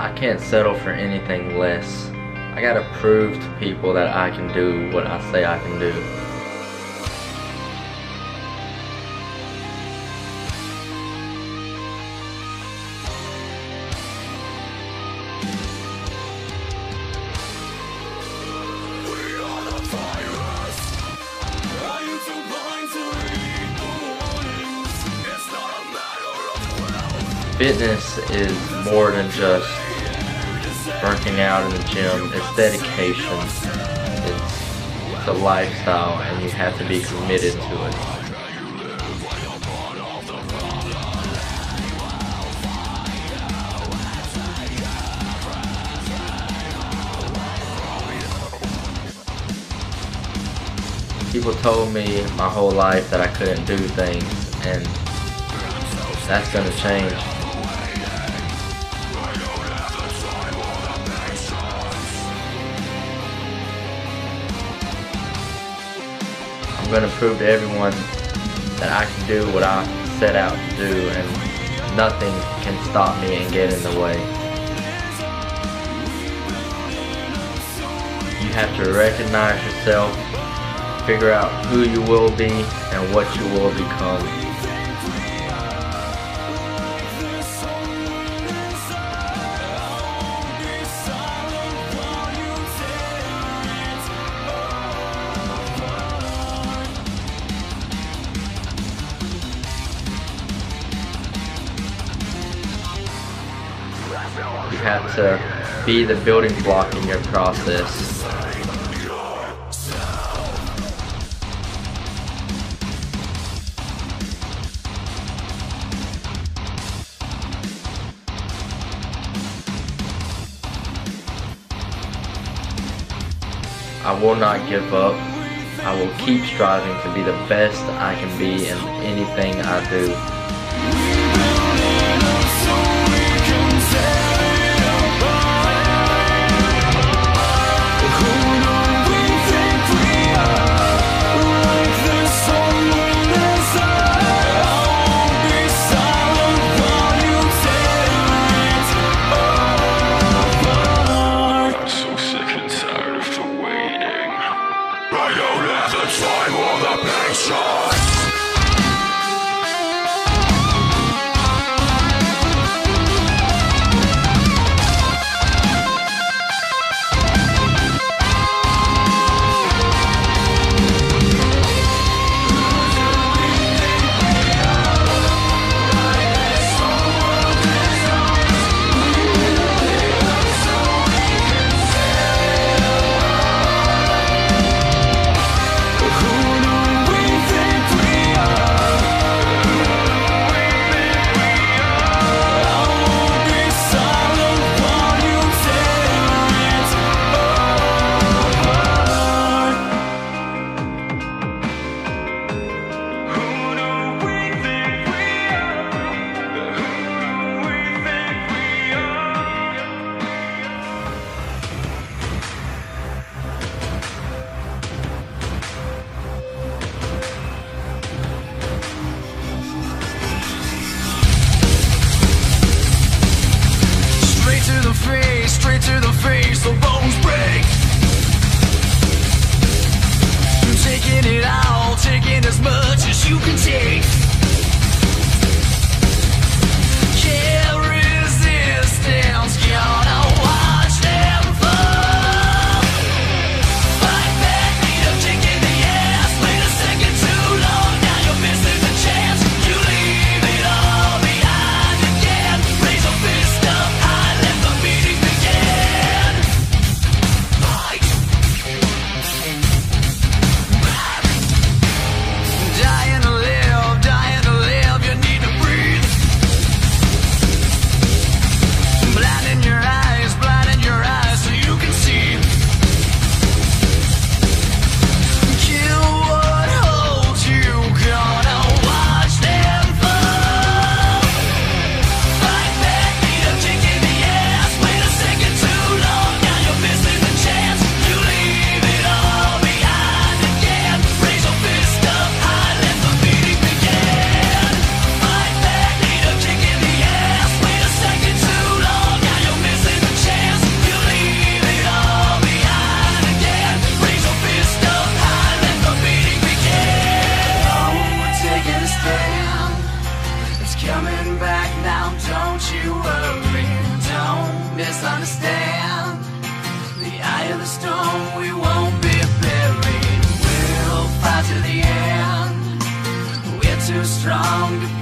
I can't settle for anything less. I gotta prove to people that I can do what I say I can do. Fitness is more than just working out in the gym. It's dedication. It's, it's a lifestyle and you have to be committed to it. People told me my whole life that I couldn't do things and that's gonna change. I'm gonna prove to everyone that I can do what I set out to do and nothing can stop me and get in the way. You have to recognize yourself, figure out who you will be and what you will become. Have to be the building block in your process. I will not give up. I will keep striving to be the best I can be in anything I do. strong. to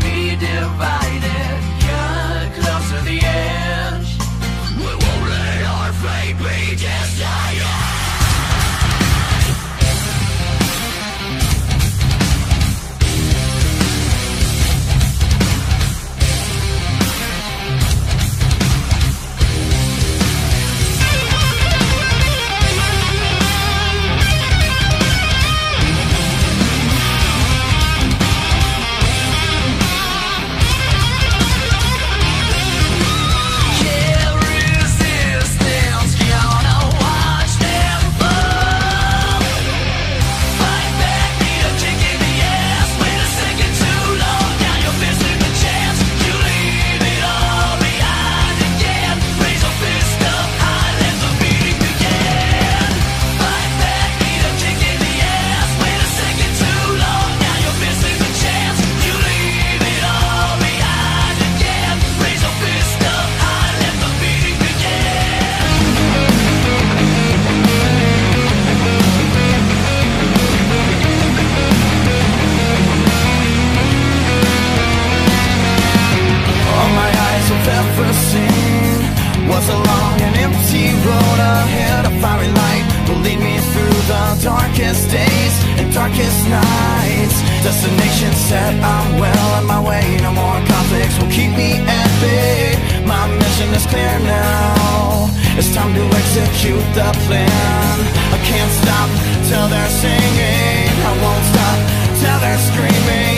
Destination set, I'm well on my way. No more conflicts will keep me at bay My mission is clear now. It's time to execute the plan. I can't stop till they're singing. I won't stop till they're screaming.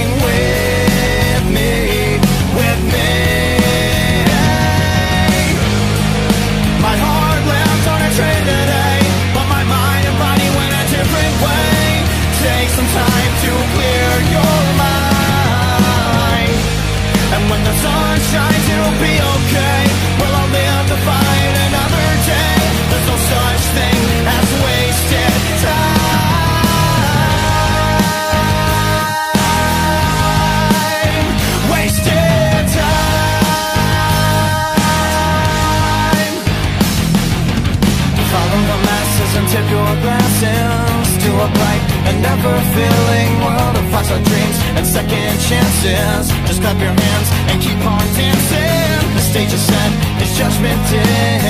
Just clap your hands and keep on dancing. The stage is set, it's judgment day